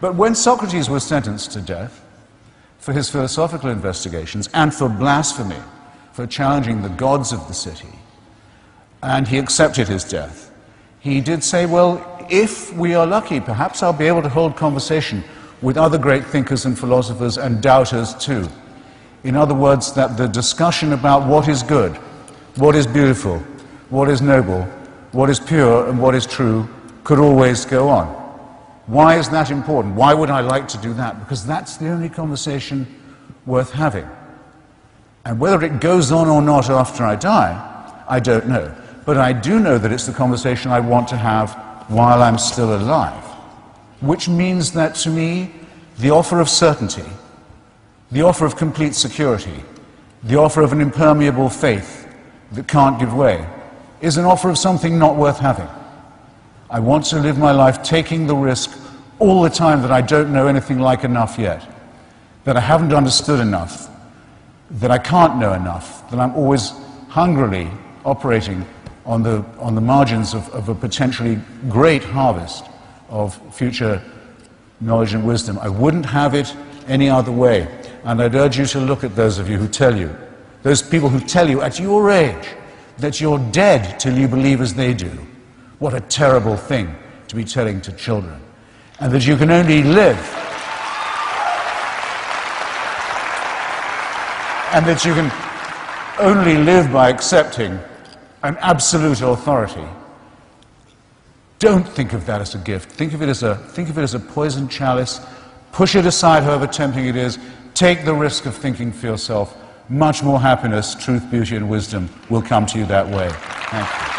But when Socrates was sentenced to death for his philosophical investigations and for blasphemy, for challenging the gods of the city, and he accepted his death, he did say, Well, if we are lucky, perhaps I'll be able to hold conversation with other great thinkers and philosophers and doubters too. In other words, that the discussion about what is good, what is beautiful, what is noble, what is pure, and what is true could always go on. Why is that important? Why would I like to do that? Because that's the only conversation worth having. And whether it goes on or not after I die, I don't know. But I do know that it's the conversation I want to have while I'm still alive. Which means that to me, the offer of certainty the offer of complete security, the offer of an impermeable faith that can't give way, is an offer of something not worth having. I want to live my life taking the risk all the time that I don't know anything like enough yet, that I haven't understood enough, that I can't know enough, that I'm always hungrily operating on the, on the margins of, of a potentially great harvest of future knowledge and wisdom. I wouldn't have it any other way. And I'd urge you to look at those of you who tell you, those people who tell you at your age that you're dead till you believe as they do. What a terrible thing to be telling to children. And that you can only live. And that you can only live by accepting an absolute authority. Don't think of that as a gift. Think of it as a, think of it as a poisoned chalice. Push it aside, however tempting it is, Take the risk of thinking for yourself. Much more happiness, truth, beauty, and wisdom will come to you that way. Thank you.